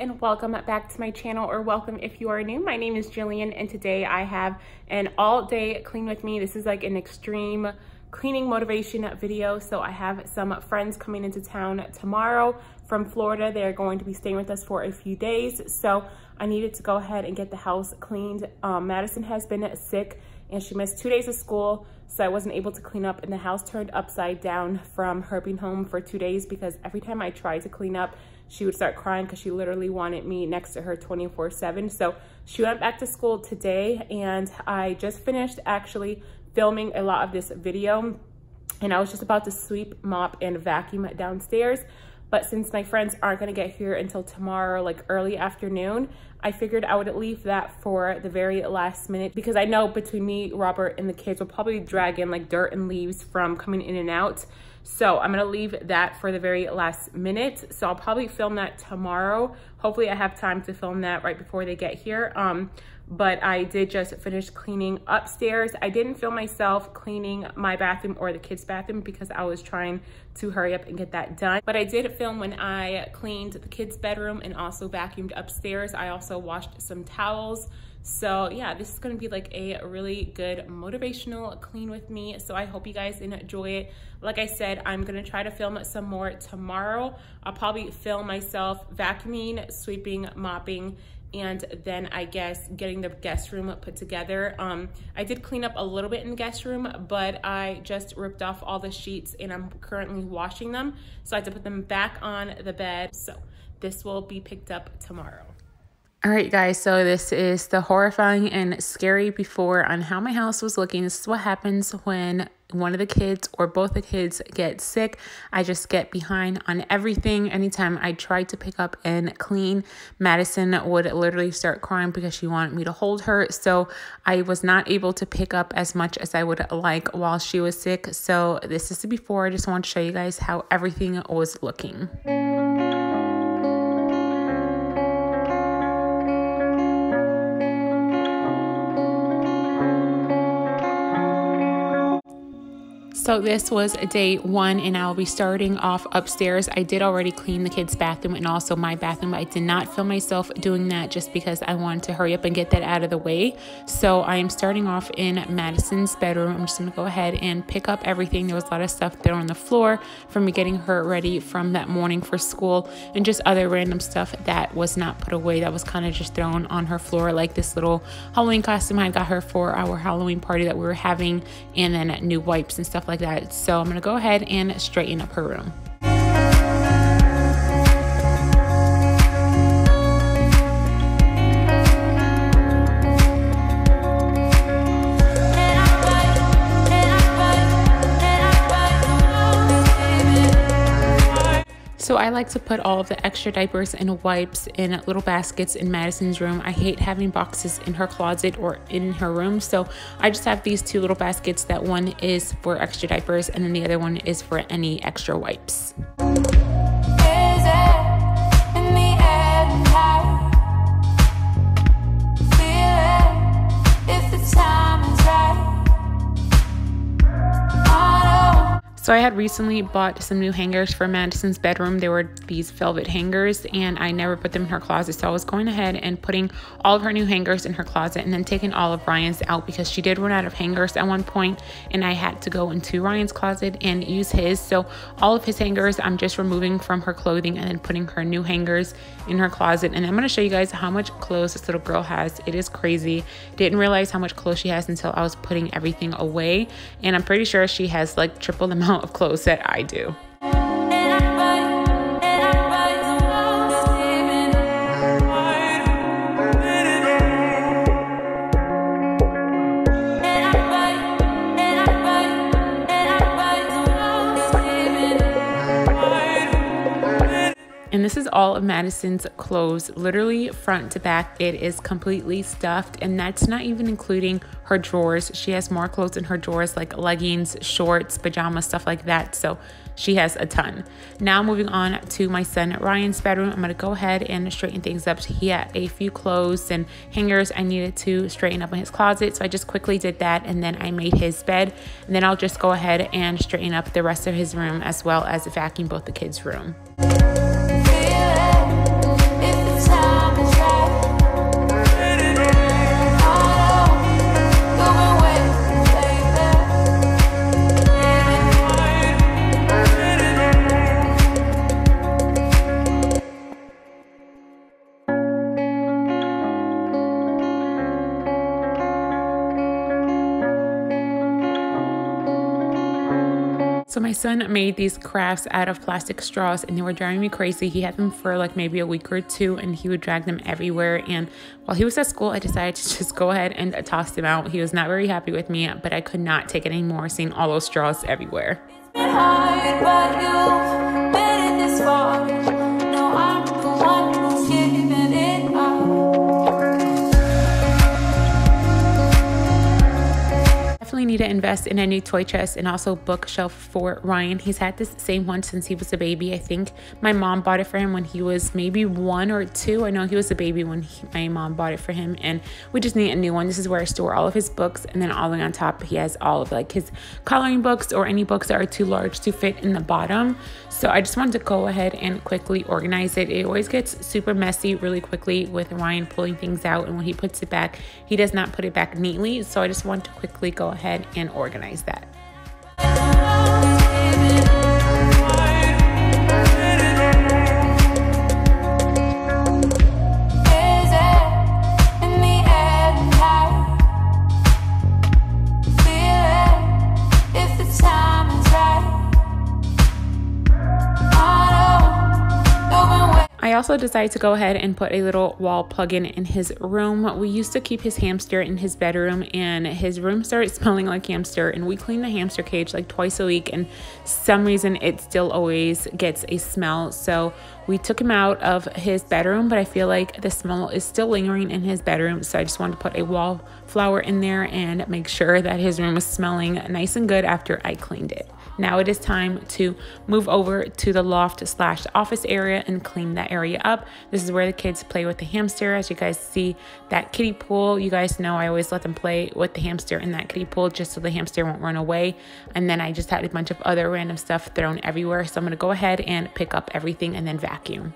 and welcome back to my channel or welcome if you are new. My name is Jillian and today I have an all day clean with me. This is like an extreme cleaning motivation video. So I have some friends coming into town tomorrow from Florida. They're going to be staying with us for a few days. So I needed to go ahead and get the house cleaned. Um, Madison has been sick and she missed two days of school. So I wasn't able to clean up and the house turned upside down from her being home for two days because every time I tried to clean up, she would start crying because she literally wanted me next to her 24 7. So she went back to school today and I just finished actually filming a lot of this video and I was just about to sweep, mop, and vacuum downstairs. But since my friends aren't gonna get here until tomorrow, like early afternoon, I figured I would leave that for the very last minute because I know between me, Robert, and the kids will probably drag in like dirt and leaves from coming in and out. So I'm gonna leave that for the very last minute. So I'll probably film that tomorrow. Hopefully I have time to film that right before they get here. Um, but I did just finish cleaning upstairs. I didn't film myself cleaning my bathroom or the kids' bathroom because I was trying to hurry up and get that done. But I did film when I cleaned the kids' bedroom and also vacuumed upstairs. I also washed some towels. So yeah, this is gonna be like a really good motivational clean with me. So I hope you guys enjoy it. Like I said, I'm gonna try to film some more tomorrow. I'll probably film myself vacuuming, sweeping, mopping, and then I guess getting the guest room put together. Um, I did clean up a little bit in the guest room, but I just ripped off all the sheets and I'm currently washing them. So I have to put them back on the bed. So this will be picked up tomorrow. All right, guys, so this is the horrifying and scary before on how my house was looking. This is what happens when one of the kids or both the kids get sick. I just get behind on everything. Anytime I tried to pick up and clean, Madison would literally start crying because she wanted me to hold her. So I was not able to pick up as much as I would like while she was sick. So this is the before. I just want to show you guys how everything was looking. So this was day one and I'll be starting off upstairs. I did already clean the kids' bathroom and also my bathroom. I did not film myself doing that just because I wanted to hurry up and get that out of the way. So I am starting off in Madison's bedroom. I'm just gonna go ahead and pick up everything. There was a lot of stuff there on the floor from me getting her ready from that morning for school and just other random stuff that was not put away that was kind of just thrown on her floor like this little Halloween costume I got her for our Halloween party that we were having and then new wipes and stuff like that. So I'm gonna go ahead and straighten up her room. I like to put all of the extra diapers and wipes in little baskets in Madison's room. I hate having boxes in her closet or in her room. So I just have these two little baskets that one is for extra diapers and then the other one is for any extra wipes. So I had recently bought some new hangers for Madison's bedroom. They were these velvet hangers and I never put them in her closet. So I was going ahead and putting all of her new hangers in her closet and then taking all of Ryan's out because she did run out of hangers at one point and I had to go into Ryan's closet and use his. So all of his hangers I'm just removing from her clothing and then putting her new hangers in her closet. And I'm going to show you guys how much clothes this little girl has. It is crazy. Didn't realize how much clothes she has until I was putting everything away. And I'm pretty sure she has like triple the amount of clothes that I do. This is all of Madison's clothes, literally front to back. It is completely stuffed, and that's not even including her drawers. She has more clothes in her drawers, like leggings, shorts, pajamas, stuff like that. So she has a ton. Now, moving on to my son Ryan's bedroom, I'm gonna go ahead and straighten things up. He had a few clothes and hangers I needed to straighten up in his closet, so I just quickly did that, and then I made his bed. And then I'll just go ahead and straighten up the rest of his room as well as vacuum both the kids' room. My son made these crafts out of plastic straws and they were driving me crazy. He had them for like maybe a week or two and he would drag them everywhere. And while he was at school, I decided to just go ahead and toss them out. He was not very happy with me, but I could not take it anymore seeing all those straws everywhere. Definitely need to invest in a new toy chest and also bookshelf for Ryan. He's had this same one since he was a baby. I think my mom bought it for him when he was maybe one or two. I know he was a baby when he, my mom bought it for him, and we just need a new one. This is where I store all of his books, and then all the way on top, he has all of like his coloring books or any books that are too large to fit in the bottom. So I just wanted to go ahead and quickly organize it. It always gets super messy really quickly with Ryan pulling things out, and when he puts it back, he does not put it back neatly. So I just want to quickly go ahead ahead and organize that. Also decided to go ahead and put a little wall plug-in in his room. We used to keep his hamster in his bedroom and his room started smelling like hamster and we clean the hamster cage like twice a week and some reason it still always gets a smell. So we took him out of his bedroom, but I feel like the smell is still lingering in his bedroom. So I just wanted to put a wallflower in there and make sure that his room was smelling nice and good after I cleaned it. Now it is time to move over to the loft slash office area and clean that area up. This is where the kids play with the hamster. As you guys see that kiddie pool, you guys know I always let them play with the hamster in that kiddie pool just so the hamster won't run away. And then I just had a bunch of other random stuff thrown everywhere. So I'm gonna go ahead and pick up everything and then vacuum.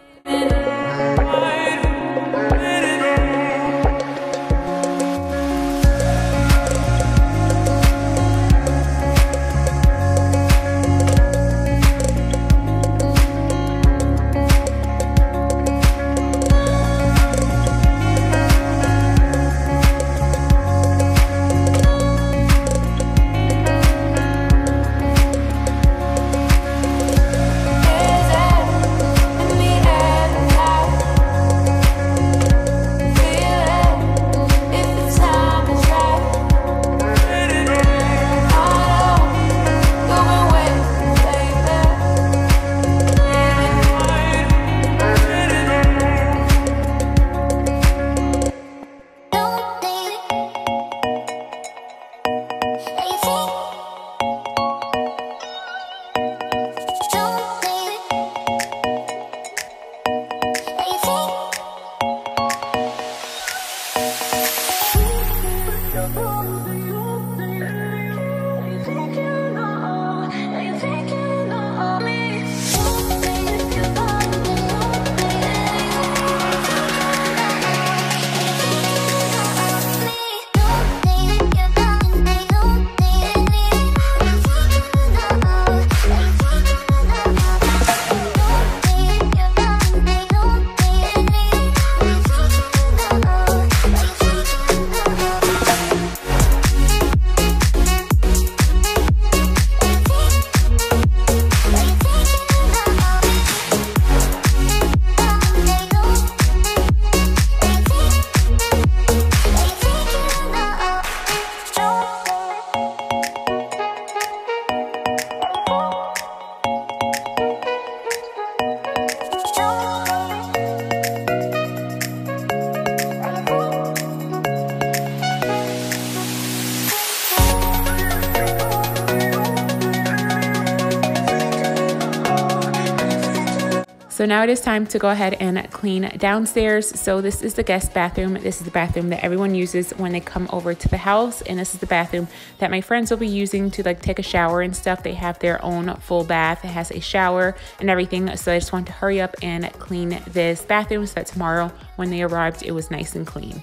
So now it is time to go ahead and clean downstairs. So this is the guest bathroom. This is the bathroom that everyone uses when they come over to the house. And this is the bathroom that my friends will be using to like take a shower and stuff. They have their own full bath. It has a shower and everything. So I just want to hurry up and clean this bathroom so that tomorrow when they arrived, it was nice and clean.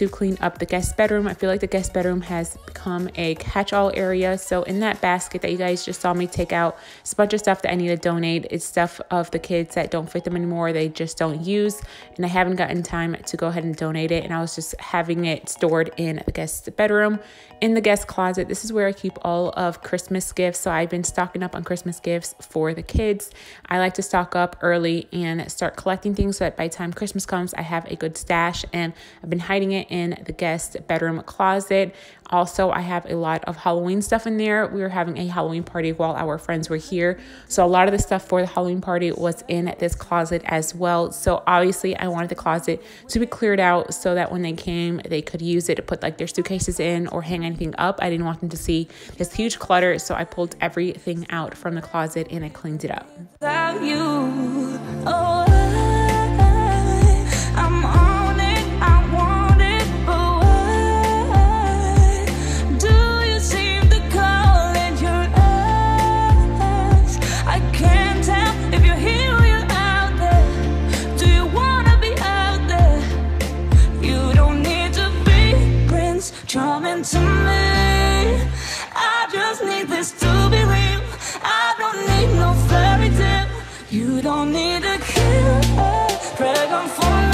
To clean up the guest bedroom. I feel like the guest bedroom has become a catch-all area. So in that basket that you guys just saw me take out, it's a bunch of stuff that I need to donate. It's stuff of the kids that don't fit them anymore. They just don't use. And I haven't gotten time to go ahead and donate it. And I was just having it stored in the guest bedroom. In the guest closet, this is where I keep all of Christmas gifts. So I've been stocking up on Christmas gifts for the kids. I like to stock up early and start collecting things so that by time Christmas comes, I have a good stash. And I've been hiding it in the guest bedroom closet. Also, I have a lot of Halloween stuff in there. We were having a Halloween party while our friends were here. So a lot of the stuff for the Halloween party was in this closet as well. So obviously I wanted the closet to be cleared out so that when they came, they could use it to put like their suitcases in or hang anything up. I didn't want them to see this huge clutter. So I pulled everything out from the closet and I cleaned it up. just need this to be real. I don't need no fairy tale. You don't need a cure. Pray for me.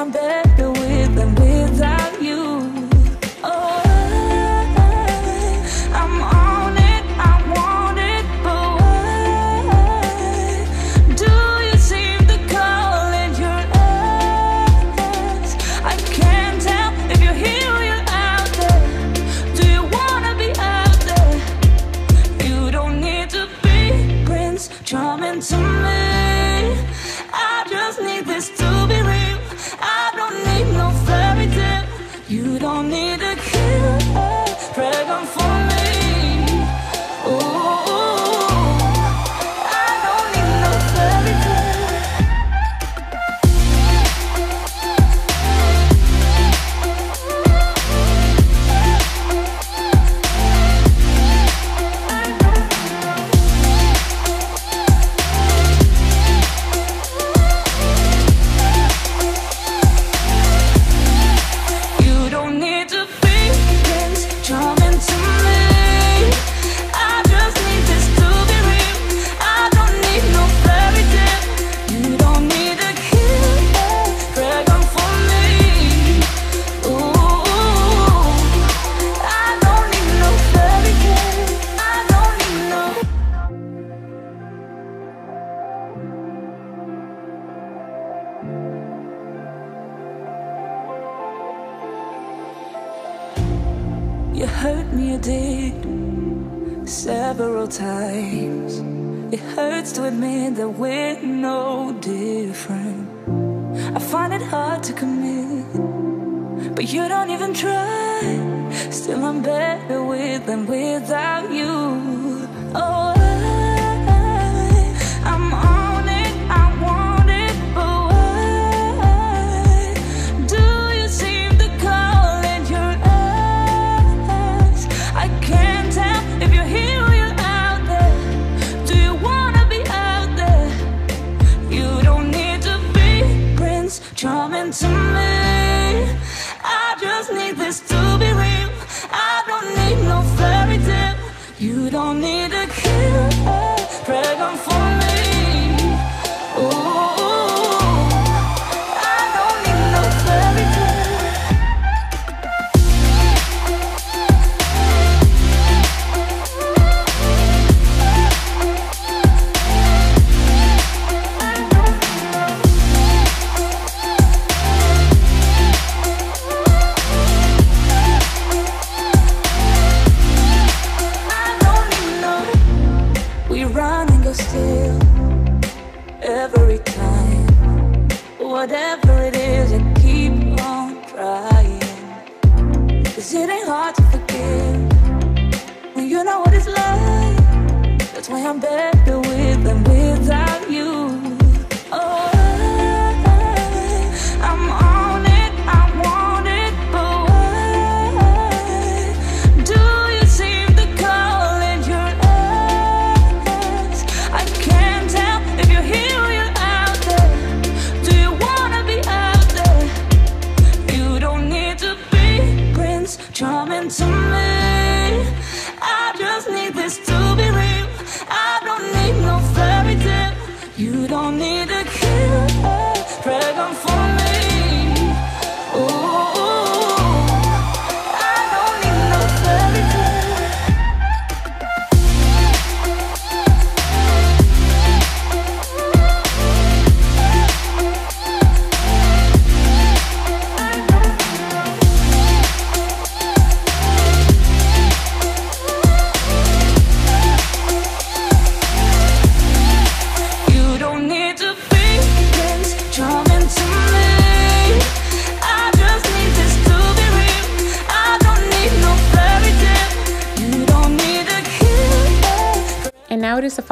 I'm better. saying that we're no different. I find it hard to commit, but you don't even try. Still, I'm better with than without you. Oh.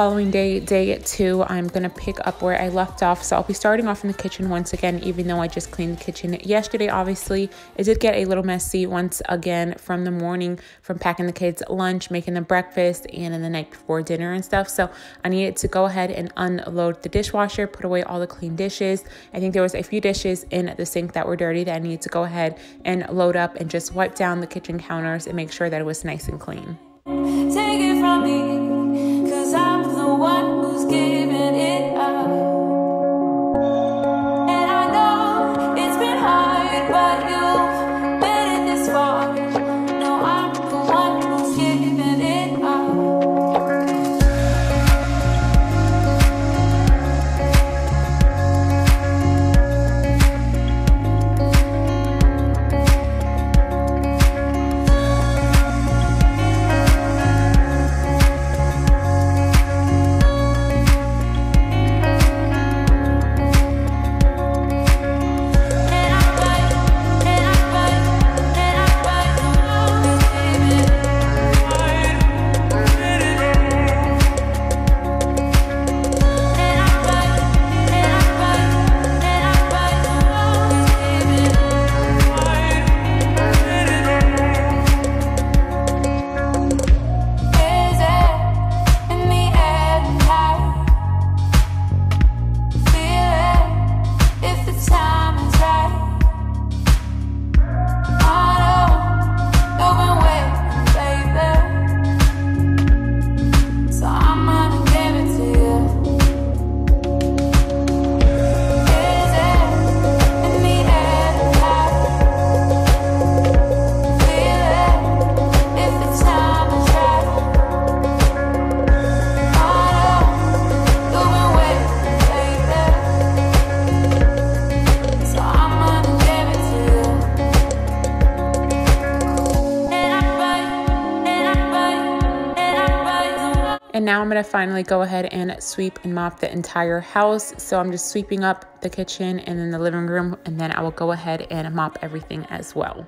Following day, day two. I'm gonna pick up where I left off. So I'll be starting off in the kitchen once again, even though I just cleaned the kitchen yesterday, obviously. It did get a little messy once again from the morning, from packing the kids lunch, making them breakfast, and in the night before dinner and stuff. So I needed to go ahead and unload the dishwasher, put away all the clean dishes. I think there was a few dishes in the sink that were dirty that I needed to go ahead and load up and just wipe down the kitchen counters and make sure that it was nice and clean. And now I'm gonna finally go ahead and sweep and mop the entire house. So I'm just sweeping up the kitchen and then the living room, and then I will go ahead and mop everything as well.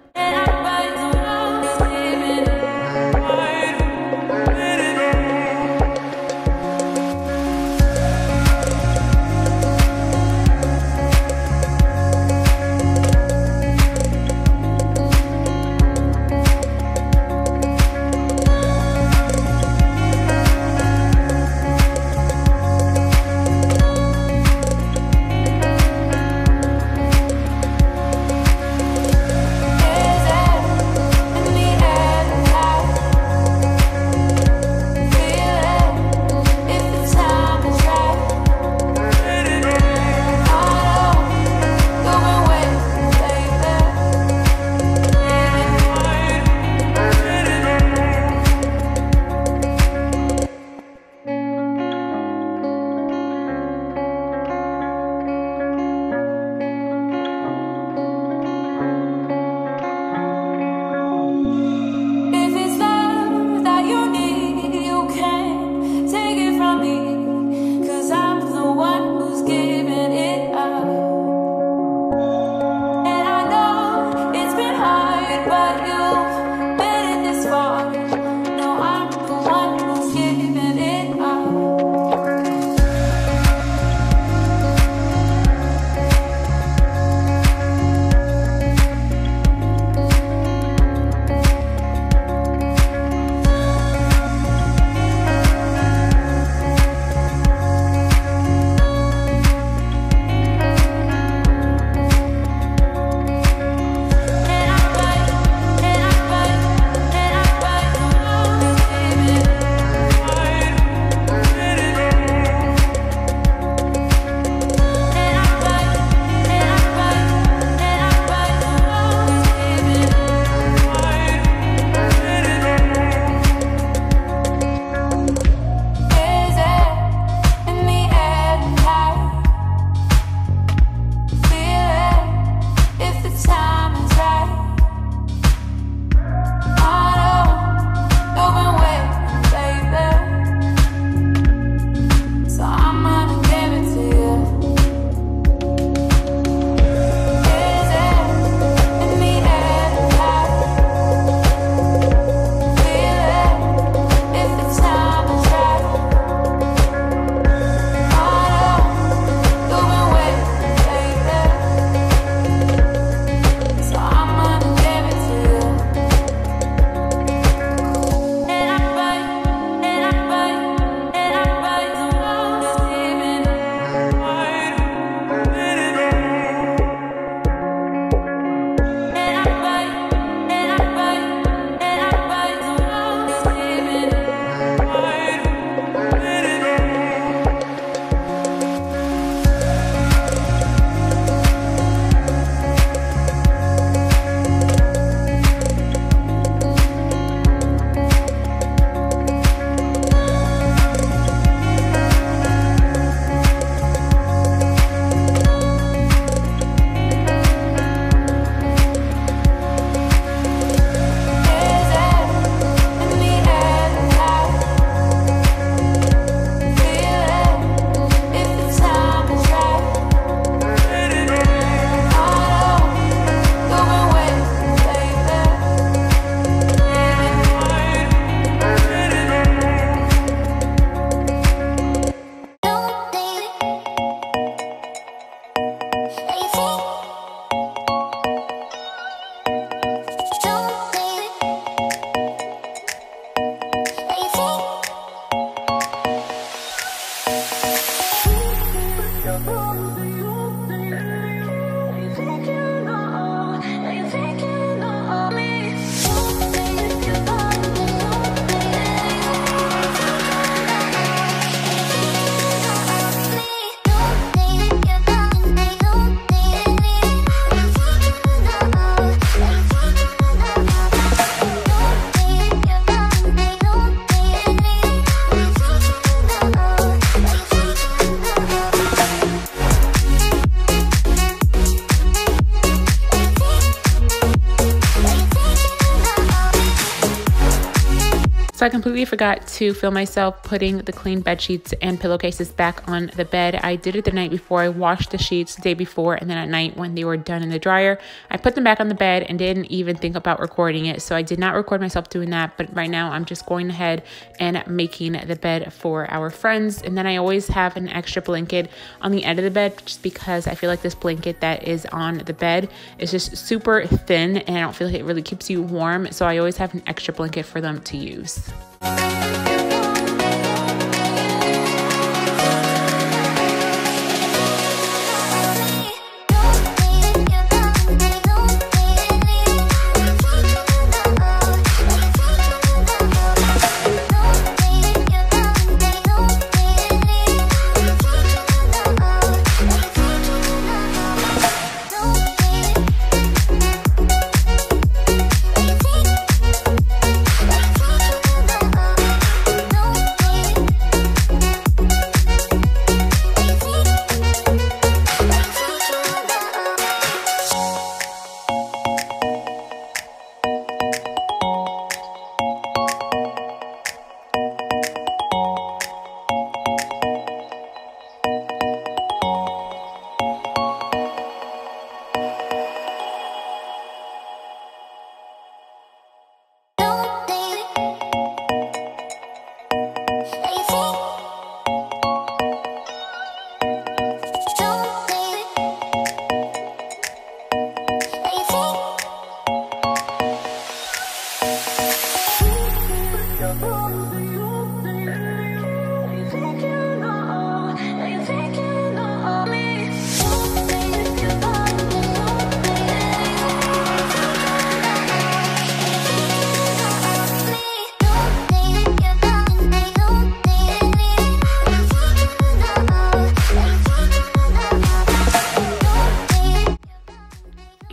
So I completely forgot to film myself putting the clean bed sheets and pillowcases back on the bed. I did it the night before. I washed the sheets the day before and then at night when they were done in the dryer, I put them back on the bed and didn't even think about recording it. So I did not record myself doing that, but right now I'm just going ahead and making the bed for our friends. And then I always have an extra blanket on the end of the bed just because I feel like this blanket that is on the bed is just super thin and I don't feel like it really keeps you warm. So I always have an extra blanket for them to use. Thank you.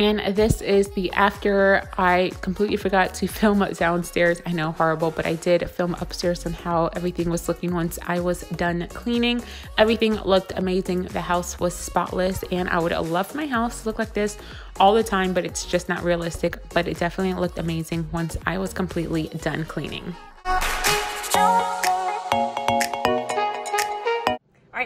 And this is the after. I completely forgot to film downstairs. I know, horrible, but I did film upstairs and how everything was looking once I was done cleaning. Everything looked amazing. The house was spotless, and I would love my house to look like this all the time, but it's just not realistic. But it definitely looked amazing once I was completely done cleaning.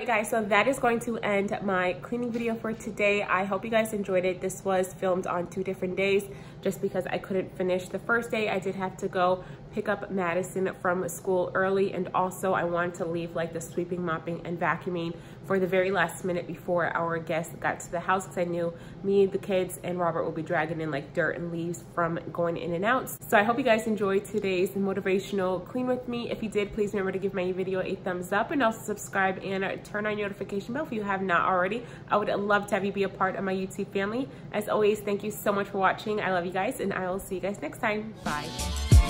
Guys, so that is going to end my cleaning video for today. I hope you guys enjoyed it. This was filmed on two different days just because I couldn't finish the first day. I did have to go pick up Madison from school early and also I wanted to leave like the sweeping, mopping, and vacuuming for the very last minute before our guests got to the house because I knew me, the kids, and Robert will be dragging in like dirt and leaves from going in and out. So I hope you guys enjoyed today's motivational clean with me. If you did, please remember to give my video a thumbs up and also subscribe and turn on your notification bell if you have not already. I would love to have you be a part of my YouTube family. As always, thank you so much for watching. I love you guys and I will see you guys next time. Bye.